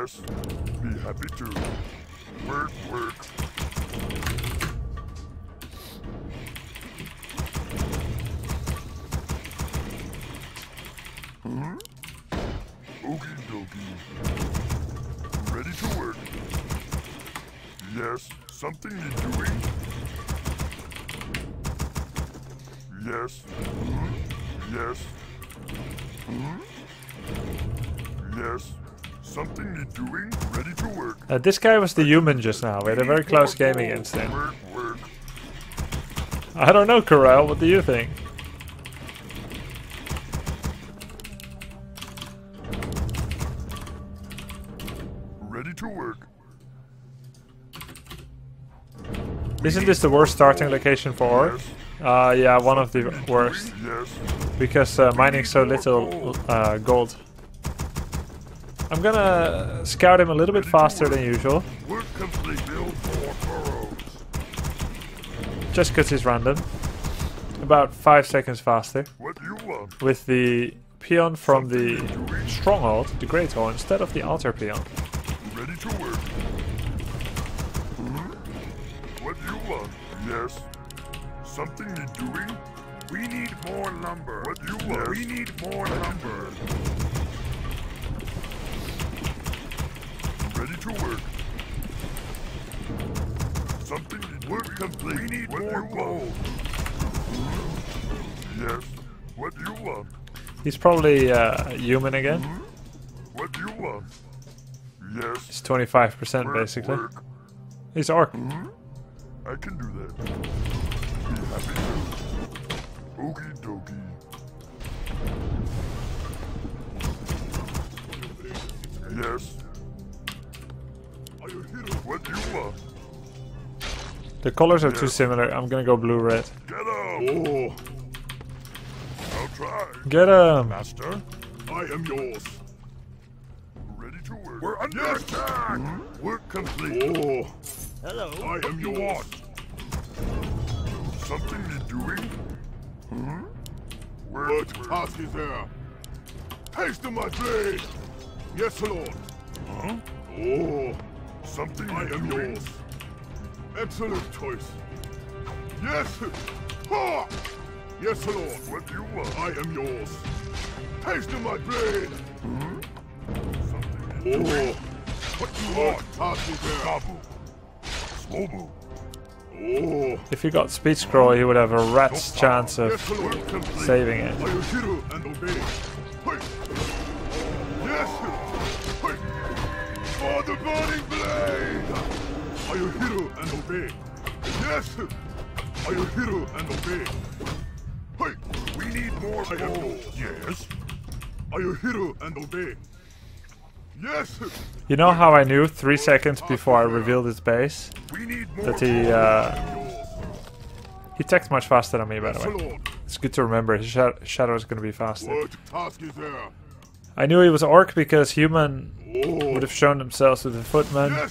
Yes, be happy to. Work, work. Hmm? Okie dokie. Ready to work. Yes, something need doing. Yes. Hmm? Yes. Hmm? Yes. Something need doing. Ready to work. Uh, this guy was the human just now. We had a very close game against him. I don't know, Corral. What do you think? Ready to work. Isn't this the worst starting location for Orc? Uh, yeah, one of the worst. Because uh, mining so little uh, gold. I'm gonna scout him a little bit faster than usual. Just because he's random. About 5 seconds faster. With the peon from the stronghold, the Great Hall, instead of the altar peon. Ready to work. Hmm? What you want? Yes. Something need doing? We need more lumber. What you want? We need more lumber. Ready to work. Something need work complete. We need what more gold. Yes. What do you want? He's probably uh, human again. What do you want? Yes. He's 25% Work, basically. work. He's Orc. I can do that. Be happy to. Okie dokie. Yes. The colors are too similar. I'm gonna go blue-red. Get up! Oh. I'll try. Get him! Master, I am yours. Ready to work. We're under attack! Work complete. Oh. Hello. I am yours. Something need doing? Hmm? What task is there? Taste of my blade! Yes, Lord. Huh? Oh. Something I am yours. Excellent choice. Yes! Ha! Yes, Lord. What you want? I am yours. Taste of my blade! Hmm? Something Oh. What you want? Task is there. Kabu. Slobu. Oh. If he got speed scroll, he would have a rat's chance of Yes, saving it. I will and obey. Hey. Yes. Hey. For the burning blade. I will hear and obey. Yes. I will hero and obey. Hey. We need more I gold. Yes. I will hero and obey. Yes. You know how I knew three seconds before I revealed his base We need more that he gold. uh, he teched much faster than me. By the way, it's good to remember. His sha- shadow is gonna be faster. What task is there? I knew he was orc because human. Would have shown themselves with the footman.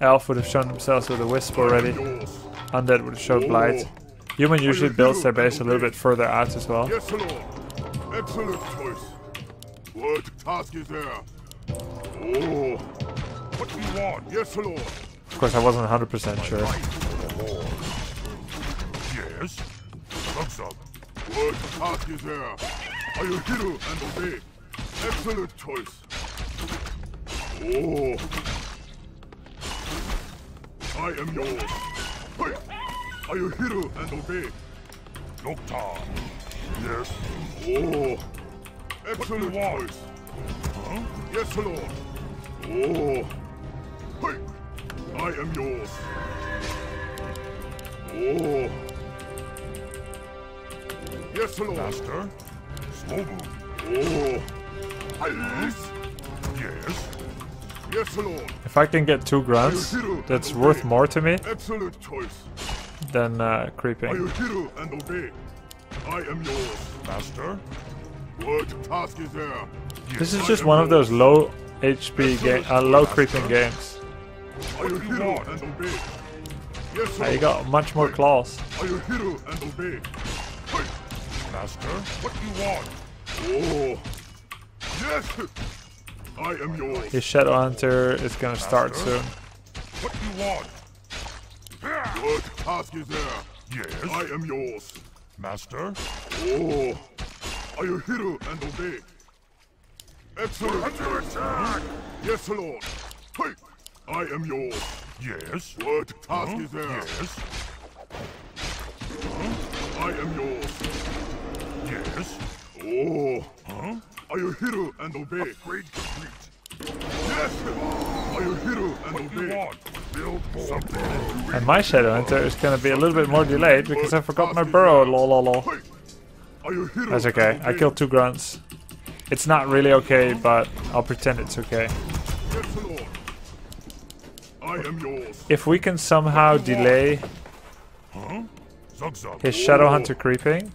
Elf would have shown themselves with the wisp already. Undead would have showed blight. Human usually builds their base a little bit further out as well. Yes, Lord. Excellent choice. What task is there? Oh. What do you want? Yes, Lord. Of course, I wasn't 100% sure. Yes. Thumbs up. What task is there? Are you hero and obey? Excellent choice. Oh. I am yours. Hey. Are you hero and obey? Doctor. Yes. Oh. Excellent voice. Huh? Yes, Lord. Oh. Hey. I am yours. Oh. Yes, Lord. Master. Slobu. Oh. Yes. Yes. Yes, Lord. If I can get two grunts, that's worth more to me Excellent choice. than uh, creeping. and obey? I am yours. Master? What task is there? This is just one of those low HP game, uh, low creeping games. Are you hero and obey? Yes, Uh, you got much more claws. Are you hero and obey? Hey. Master, what do you want? Oh. Yes. I am yours. His Shadow Hunter is gonna start soon. What do you want? What task is there? Yes. I am yours. Master? Oh. Are you hero and obey? Excellent. Under attack! Yes, Lord. Hey. I am yours. Yes. What task is there? Yes. I am yours. Yes. Oh. Huh? Are you hero and obey? Upgrade complete. Yes. Are you hero and what obey? You want? Build. Something. And my Shadow Hunter is gonna be a little bit more delayed because I forgot my burrow. Lol, lol, lol. Hey. Are you hero That's okay. I killed two grunts. It's not really okay, but I'll pretend it's okay. Yes, Lord. I am yours. If we can somehow delay Huh? Zug Zug. his Shadow Hunter oh. creeping,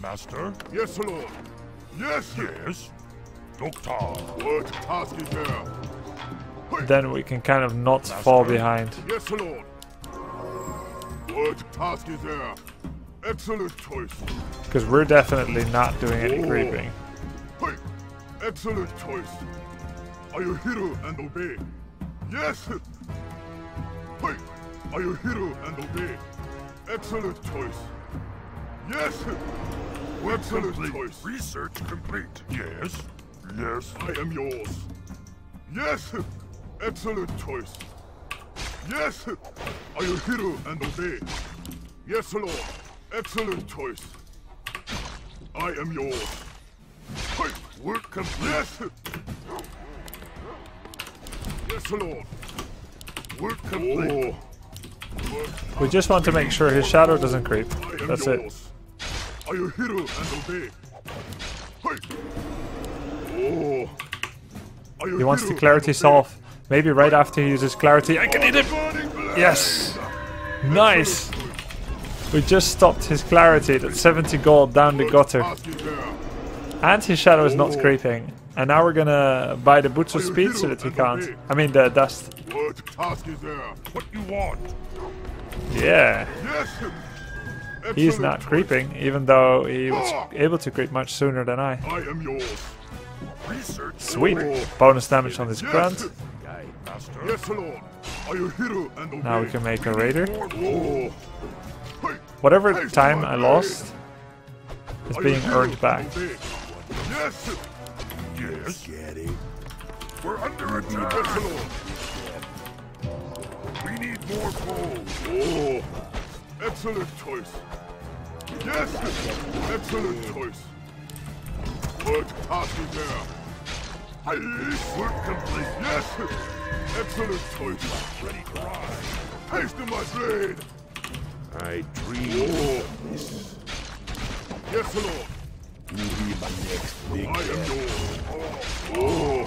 Master? Yes, Lord. Yes. Yes. Then we can kind of not fall behind. Yes, Lord. What task is there? Excellent choice. Because we're definitely not doing any creeping. Hey, excellent choice. Are you hero and obey? Yes. Hey, are you hero and obey? Excellent choice. Yes. Excellent choice. Research complete. Yes. Yes. I am yours. Yes. Excellent choice. Yes. Are you hero and obey? Yes, Lord. Excellent choice. I am yours. Hey, work complete. Yes. Yes, Lord. Work complete. Work oh. We just want to make sure his shadow doesn't creep. I am That's it. yours. Are you hero and obey? He wants to clarity solve. Maybe right after he uses clarity. I can hit him! Yes! Nice! We just stopped his clarity. That's 70 gold down the gutter. And his shadow is not creeping. And now we're gonna buy the boots of speed so that he can't. I mean the dust. What you want? Yeah. He's not creeping, even though he was able to creep much sooner than I. I am yours. Sweet. Bonus damage on this grunt. Now we can make a raider. Whatever time I lost is being earned back. Yes. Get it. We're under We need more gold. Oh. Excellent choice. Yes. Excellent choice. Task is there? Hey, work complete. Yes. Excellent choice. Ready to. Haste in my blade. I dream Oh. Yes, Lord. will be my next big I am yours. Oh.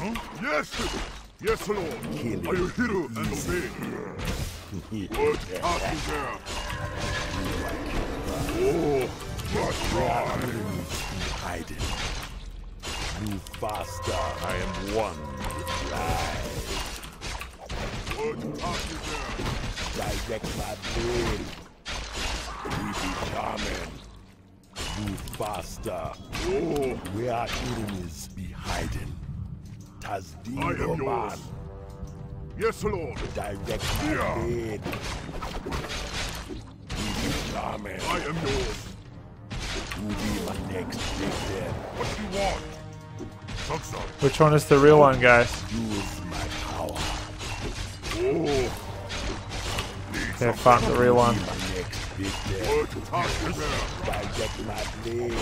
Huh? Yes. Yes, Lord. Kill Are you it hero and obey? Task is there? Oh. Must ride. Hiding. Move faster. I am one with life. Direct my blade. We be charming. Move faster. Oh. Where our enemies be hiding. I am yours. Yes, Lord. Direct my blade. We be charming. I am yours. Who be my next big death? What do you want? Suck some. Which one is the real one, guys? Use my power. Oh. Okay, I found the real one. My next big death. What task is there? Direct my blade.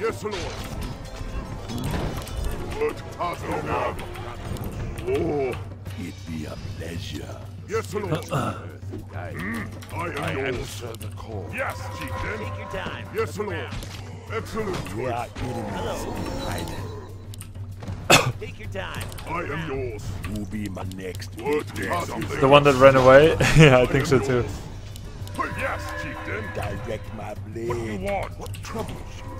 Yes, Lord. What task? Oh. It be a pleasure. Yes, Lord. Uh-uh. Mm, I am yours. answer the call. Yes, Chieftain. Take your time. Yes, Lord. Excellent Where choice. our enemies be. Take your time. I am yours. Who be my next What big task death? is there? The one that ran away? yeah, I think so too. Yes, Chieftain. Direct my blade. What do you blade. want? What troubles you?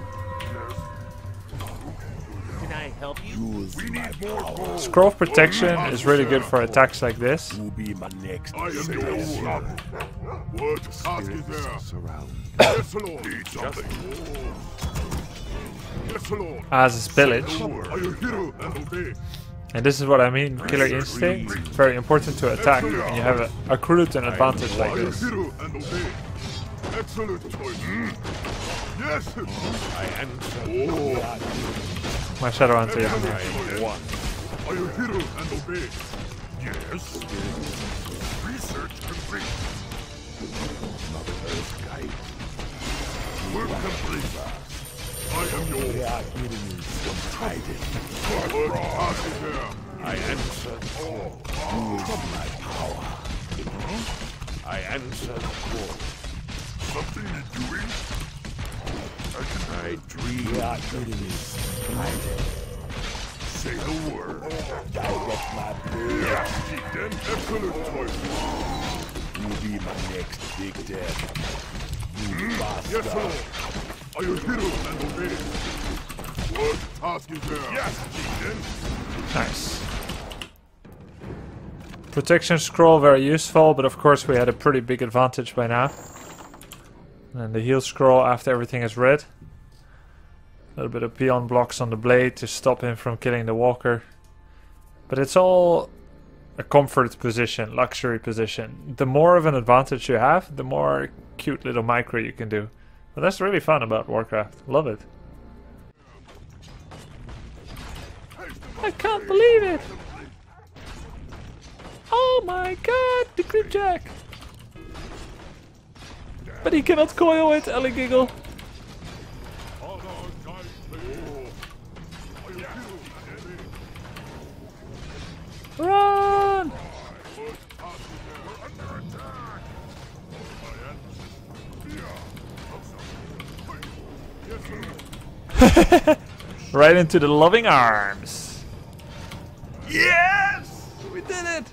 Yes. I help you? We need more Scroll of protection is really good for attacks like this. Who be my next I am big yours. death? What task is there? Surround. Yes, Lord. Need something. Yes, Lord. As his village. Are you hero and obey? And this is what I mean, killer instinct. Very important to attack when you have a, accrued an advantage like this. hero and obey? Excellent choice. Yes. I answer. Oh, My shadow hunter is in here. one. are you hero and obey? Yes. Research complete. Mother Earth guide. Work complete. I am They yours. are enemies from hiding. What task is? I answer all. call. From my power. Uh-huh. I answer the call. Something need doing? I dream. Hiding. say the word. Direct my blade. Yes, then excellent choice. You be my next big death. You bastard. Yes, Lord. Are you hero and obey? What task is there? Yes, then. Nice. Protection scroll very useful, but of course we had a pretty big advantage by now. And the heal scroll after everything is red. A little bit of peon blocks on the blade to stop him from killing the walker. But it's all a comfort position, luxury position. The more of an advantage you have, the more cute little micro you can do. But that's really fun about Warcraft. Love it. I can't believe it! Oh my god, the Creepjack! But he cannot coil it, Ellie Giggle. Honor, guide, play. Are you hero and obey? Run! What task is there? We're under attack. I am. Yes, Lord. Right into the loving arms. Yes! We did it!